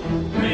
me.